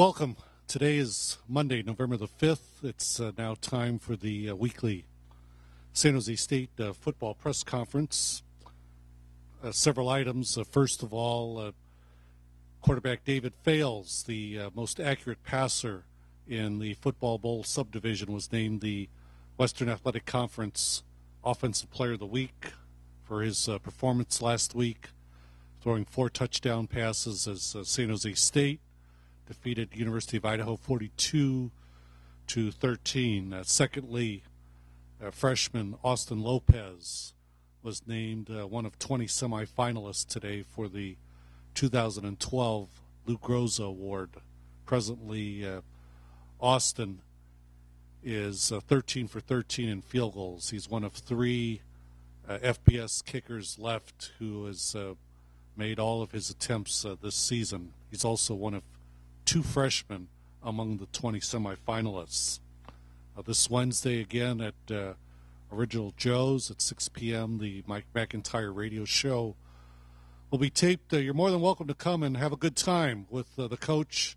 Welcome. Today is Monday, November the 5th. It's uh, now time for the uh, weekly San Jose State uh, football press conference. Uh, several items. Uh, first of all, uh, quarterback David Fales, the most accurate passer in the Football Bowl subdivision, was named the Western Athletic Conference Offensive Player of the Week for his performance last week, throwing four touchdown passes as San Jose State defeated University of Idaho 42 to 13. Uh, secondly, uh, freshman Austin Lopez was named uh, one of 20 semifinalists today for the 2012 Lou Groza Award. Presently, uh, Austin is uh, 13 for 13 in field goals. He's one of three uh, FBS kickers left who has made all of his attempts this season. He's also one of two freshmen among the 20 semifinalists. Uh, this Wednesday, again at uh, Original Joe's at 6 p.m., the Mike MacIntyre radio show will be taped. Uh, you're more than welcome to come and have a good time with uh, the coach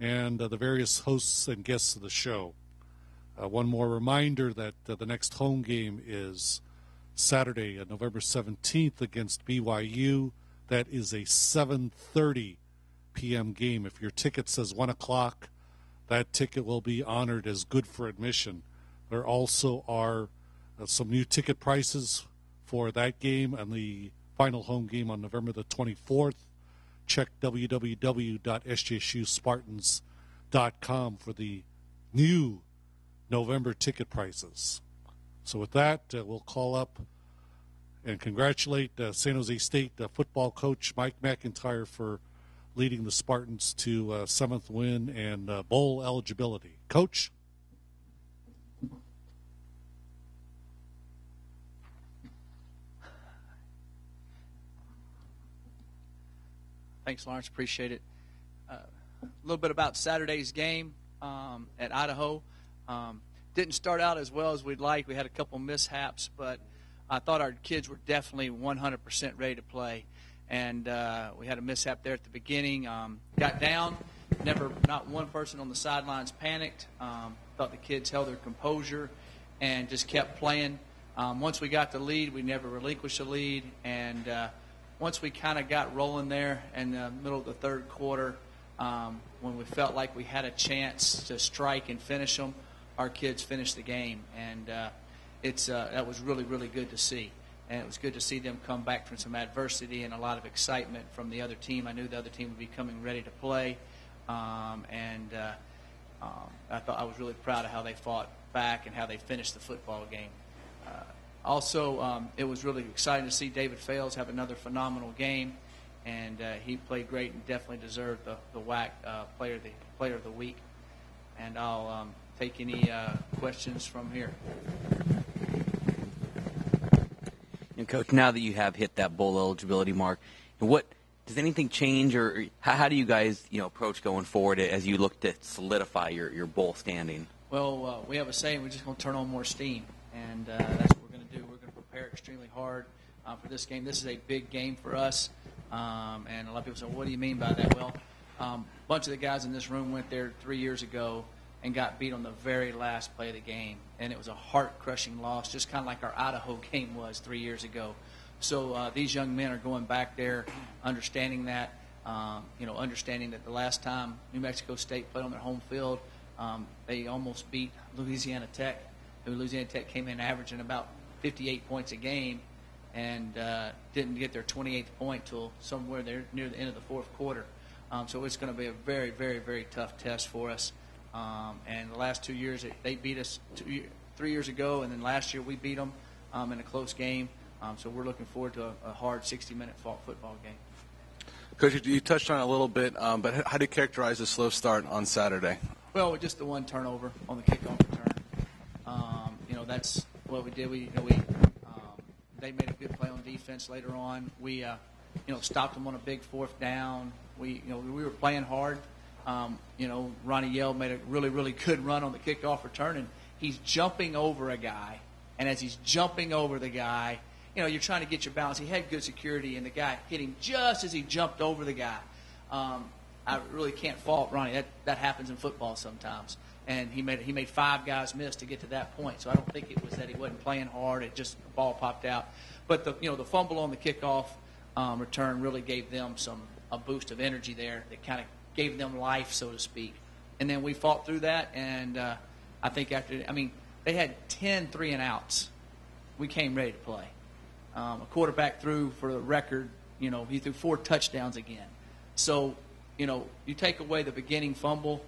and uh, the various hosts and guests of the show. Uh, one more reminder that the next home game is Saturday, November 17th against BYU. That is a 7:30 p.m. game. If your ticket says 1 o'clock, that ticket will be honored as good for admission. There also are uh, some new ticket prices for that game and the final home game on November the 24th. Check www.sjsuspartans.com for the new November ticket prices. So, with that, uh, we'll call up and congratulate uh, San Jose State uh, football coach Mike MacIntyre for leading the Spartans to uh, seventh win and uh, bowl eligibility. Coach? Thanks, Lawrence. Appreciate it. Uh, a little bit about Saturday's game um, at Idaho. Um, didn't start out as well as we'd like. We had a couple mishaps, but I thought our kids were definitely 100% ready to play and uh, we had a mishap there at the beginning. Um, got down. Never, not one person on the sidelines panicked. Um, thought the kids held their composure and just kept playing. Um, once we got the lead, we never relinquished the lead, and uh, once we kind of got rolling there in the middle of the third quarter, um, when we felt like we had a chance to strike and finish them, our kids finished the game, and uh, it's uh, that was really really good to see and it was good to see them come back from some adversity and a lot of excitement from the other team. I knew the other team would be coming ready to play, um, and uh, um, I thought I was really proud of how they fought back and how they finished the football game. Uh, also, um, it was really exciting to see David Fales have another phenomenal game, and uh, he played great and definitely deserved the, the WAC uh, player, the player of the week. And I'll um, take any uh, questions from here. Coach, now that you have hit that bowl eligibility mark, what does anything change, or how, how do you guys, you know, approach going forward as you look to solidify your, your bowl standing? Well, uh, we have a saying: we're just going to turn on more steam, and uh, that's what we're going to do. We're going to prepare extremely hard uh, for this game. This is a big game for us, um, and a lot of people say, "What do you mean by that?" Well, um, a bunch of the guys in this room went there three years ago and got beat on the very last play of the game. And it was a heart crushing loss, just kind of like our Idaho game was three years ago. So uh, these young men are going back there, understanding that, um, you know, understanding that the last time New Mexico State played on their home field, um, they almost beat Louisiana Tech, who Louisiana Tech came in averaging about 58 points a game and uh, didn't get their 28th point till somewhere there near the end of the fourth quarter. Um, so it's going to be a very, very, very tough test for us. Um, and the last two years, they beat us two, three years ago, and then last year we beat them um, in a close game. Um, so we're looking forward to a, a hard 60-minute football game. Coach, you touched on it a little bit, um, but how do you characterize the slow start on Saturday? Well, just the one turnover on the kickoff return. Um, you know, that's what we did. We, you know, we um, they made a good play on defense later on. We, uh, you know, stopped them on a big fourth down. We, you know, we were playing hard. Um, you know, Ronnie Yell made a really, really good run on the kickoff return, and he's jumping over a guy. And as he's jumping over the guy, you know, you're trying to get your balance. He had good security, and the guy hit him just as he jumped over the guy. Um, I really can't fault Ronnie. That that happens in football sometimes. And he made he made five guys miss to get to that point. So I don't think it was that he wasn't playing hard. It just the ball popped out. But the you know the fumble on the kickoff um, return really gave them some a boost of energy there that kind of gave them life, so to speak. And then we fought through that, and uh, I think after I mean they had 10 three and outs. We came ready to play. Um, a quarterback threw for the record. You know he threw four touchdowns again. So you know you take away the beginning fumble.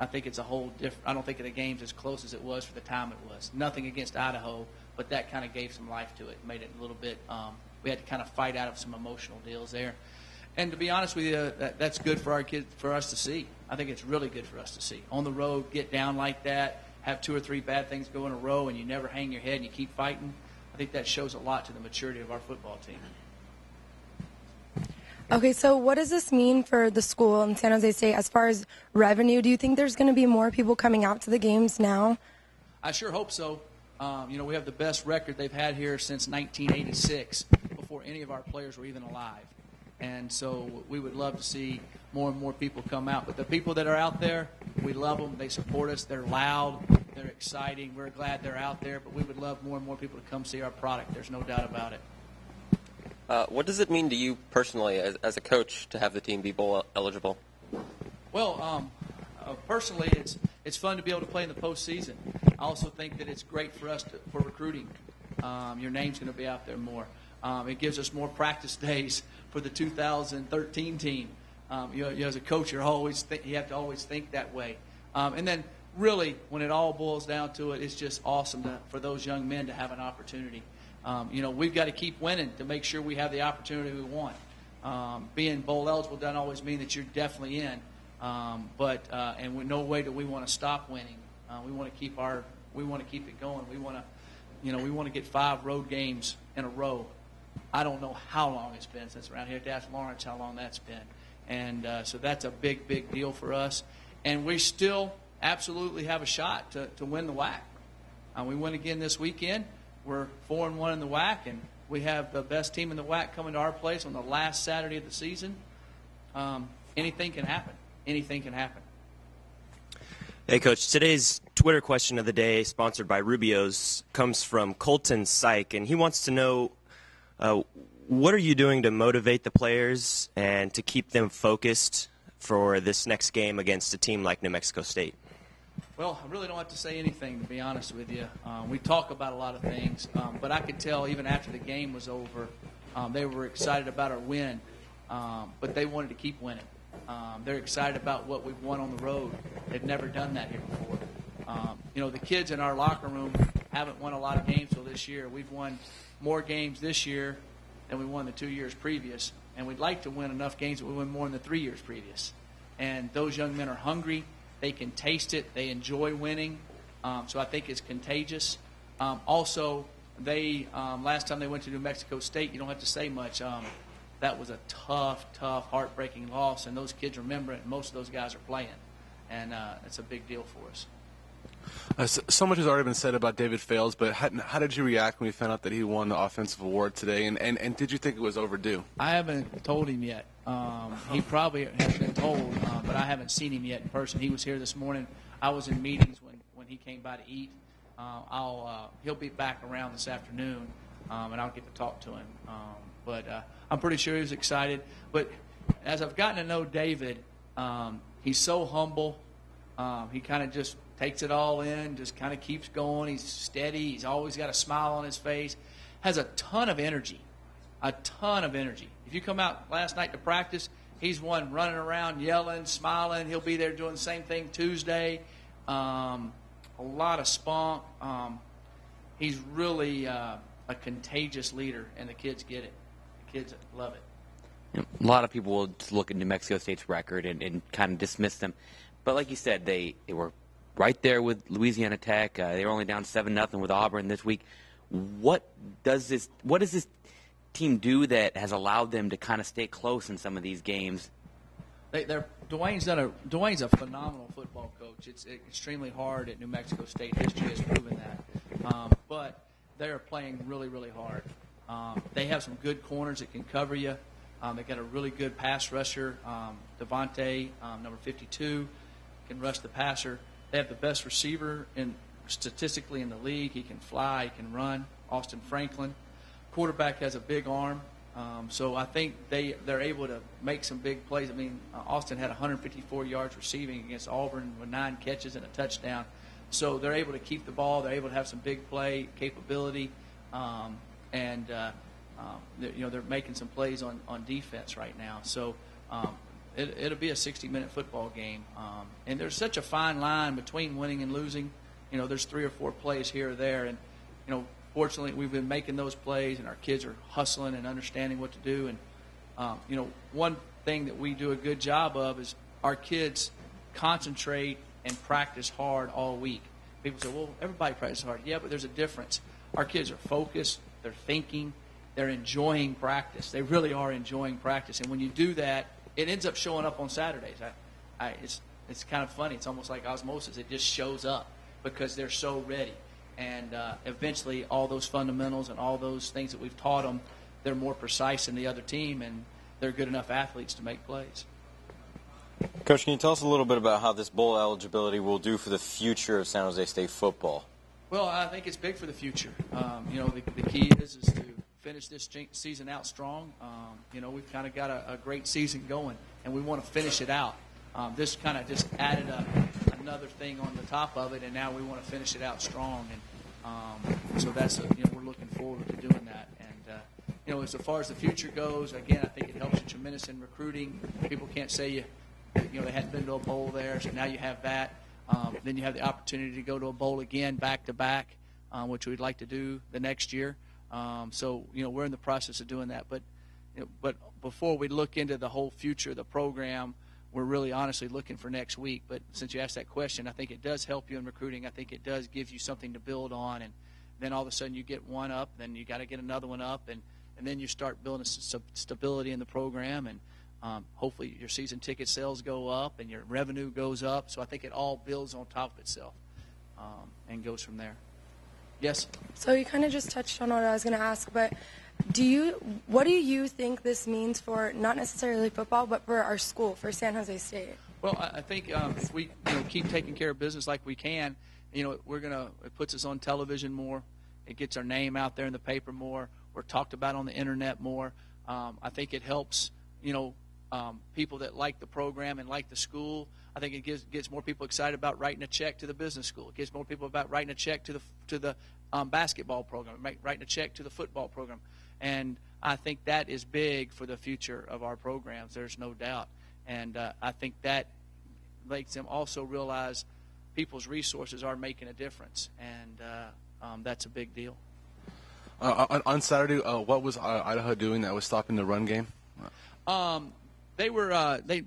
I think it's a whole different. I don't think the game's as close as it was for the time it was. Nothing against Idaho, but that kind of gave some life to it, made it a little bit. Um, we had to kind of fight out of some emotional deals there. And to be honest with you, that, that's good for our kids, for us to see. I think it's really good for us to see. On the road, get down like that, have two or three bad things go in a row, and you never hang your head and you keep fighting. I think that shows a lot to the maturity of our football team. Okay, so what does this mean for the school in San Jose State as far as revenue? Do you think there's going to be more people coming out to the games now? I sure hope so. Um, you know, we have the best record they've had here since 1986, before any of our players were even alive. And so we would love to see more and more people come out. But the people that are out there, we love them. They support us. They're loud. They're exciting. We're glad they're out there. But we would love more and more people to come see our product. There's no doubt about it. Uh, what does it mean to you personally, as, as, a coach, to have the team be bowl eligible? Well, um, uh, personally, it's it's fun to be able to play in the postseason. I also think that it's great for us to, for recruiting. Um, your name's going to be out there more. Um, it gives us more practice days for the 2013 team. Um, you, you, as a coach, you're always th- you have to always think that way. Um, and then, really, when it all boils down to it, it's just awesome to, for those young men to have an opportunity. Um, you know, we've got to keep winning to make sure we have the opportunity we want. Um, being bowl eligible doesn't always mean that you're definitely in, um, but uh, and with no way do we want to stop winning. Uh, we want to keep our we want to keep it going. We want to, you know, we want to get five road games in a row. I don't know how long it's been since around here. Ask Lawrence how long that's been, and uh, so that's a big, big deal for us. And we still absolutely have a shot to, to win the WAC. Uh, we win again this weekend. We're four and one in the WAC, and we have the best team in the WAC coming to our place on the last Saturday of the season. Um, anything can happen. Anything can happen. Hey, Coach. Today's Twitter question of the day, sponsored by Rubio's, comes from Colton Syke, and he wants to know uh, what are you doing to motivate the players and to keep them focused for this next game against a team like New Mexico State? Well, I really don't have to say anything, to be honest with you. Um, we talk about a lot of things, um, but I could tell even after the game was over, um, they were excited about our win, um, but they wanted to keep winning. Um, they're excited about what we've won on the road. They've never done that here before. Um, you know, the kids in our locker room haven't won a lot of games till this year. We've won more games this year than we won the two years previous, and we'd like to win enough games that we win more than the three years previous. And those young men are hungry they can taste it. They enjoy winning. Um, so I think it's contagious. Um, also, they um, last time they went to New Mexico State, you don't have to say much. Um, that was a tough, tough, heartbreaking loss, and those kids remember it. And most of those guys are playing, and uh, it's a big deal for us. Uh, so, much has already been said about David Fales, but how, how, did you react when you found out that he won the offensive award today? And, and, and did you think it was overdue? I haven't told him yet. Um, he probably has been told, uh, but I haven't seen him yet in person. He was here this morning. I was in meetings when, when he came by to eat. Uh, I'll uh, he'll be back around this afternoon, um, and I'll get to talk to him. Um, but uh, I'm pretty sure he was excited. But as I've gotten to know David, um, he's so humble. Um, he kind of just takes it all in, just kind of keeps going. He's steady. He's always got a smile on his face. Has a ton of energy, a ton of energy. If you come out last night to practice, he's one running around, yelling, smiling. He'll be there doing the same thing Tuesday. Um, a lot of spunk. Um, he's really uh, a contagious leader, and the kids get it. The kids love it. A lot of people will look at New Mexico State's record and, and kind of dismiss them. But like you said, they, they were right there with Louisiana Tech. Uh, they were only down seven nothing with Auburn this week. What does this? What does this team do that has allowed them to kind of stay close in some of these games? They, they're DeWayne's done a DeWayne's a phenomenal football coach. It's extremely hard at New Mexico State. History has proven that, um, but they are playing really really hard. Um, they have some good corners that can cover you. Um, they got a really good pass rusher, um, Devontae, um, number 52, can rush the passer. They have the best receiver in statistically in the league. He can fly, he can run. Austin Franklin, quarterback has a big arm. Um, so I think they they're able to make some big plays. I mean, uh, Austin had 154 yards receiving against Auburn with nine catches and a touchdown. So they're able to keep the ball. They're able to have some big play capability, um, and uh, um, you know they're making some plays on, on defense right now. So um, it, it'll be a 60-minute football game, um, and there's such a fine line between winning and losing. You know, there's three or four plays here or there, and you know, fortunately, we've been making those plays, and our kids are hustling and understanding what to do. And um, you know, one thing that we do a good job of is our kids concentrate and practice hard all week. People say, "Well, everybody practices hard." Yeah, but there's a difference. Our kids are focused. They're thinking. They're enjoying practice. They really are enjoying practice. And when you do that, it ends up showing up on Saturdays. I, I, it's it's kind of funny. It's almost like osmosis. It just shows up because they're so ready. And uh, eventually, all those fundamentals and all those things that we've taught them, they're more precise than the other team, and they're good enough athletes to make plays. Coach, can you tell us a little bit about how this bowl eligibility will do for the future of San Jose State football? Well, I think it's big for the future. Um, you know, the, the key is is to finish this season out strong. Um, you know, we've kind of got a, a great season going, and we want to finish it out. Um, this kind of just added a, another thing on the top of it, and now we want to finish it out strong. And um, so that's a, you know we're looking forward to doing that. And uh, you know, as far as the future goes, again, I think it helps you tremendous in recruiting. People can't say you you know they hadn't been to a bowl there, so now you have that. Um, then you have the opportunity to go to a bowl again, back to back, uh, which we'd like to do the next year. Um, so you know we're in the process of doing that. But you know, but before we look into the whole future of the program, we're really honestly looking for next week. But since you asked that question, I think it does help you in recruiting. I think it does give you something to build on, and then all of a sudden you get one up, then you got to get another one up, and and then you start building some stability in the program and. Um, hopefully, your season ticket sales go up and your revenue goes up. So I think it all builds on top of itself um, and goes from there. Yes. So you kind of just touched on what I was going to ask, but do you what do you think this means for not necessarily football, but for our school, for San Jose State? Well, I I think um, if we you know, keep taking care of business like we can, you know, we're gonna it puts us on television more. It gets our name out there in the paper more. We're talked about on the internet more. Um, I think it helps, you know, um, people that like the program and like the school. I think it gives, gets more people excited about writing a check to the business school. It gets more people about writing a check to the to the um, basketball program, writing a check to the football program, and I think that is big for the future of our programs. There's no doubt, and uh, I think that makes them also realize people's resources are making a difference, and uh, um, that's a big deal. Uh, on, on Saturday, uh, what was uh, Idaho doing that was stopping the run game? Um, they were uh, they